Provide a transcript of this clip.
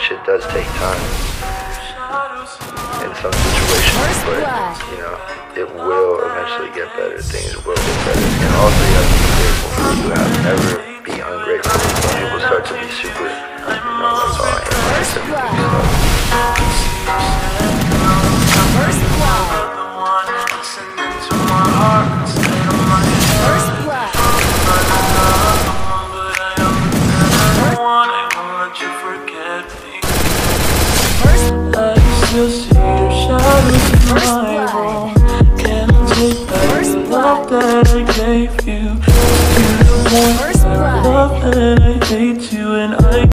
that shit does take time in some situations, but you know, it will eventually get better. Things will get better. And also you have to be grateful for you have never be ungrateful. Some people start to be super, you know, like, oh, I am First everything blood. stuff. First blood. First blood. Still see your shadows in my blood. wall. Can I take back the love that I gave you? You the blood. love that I hate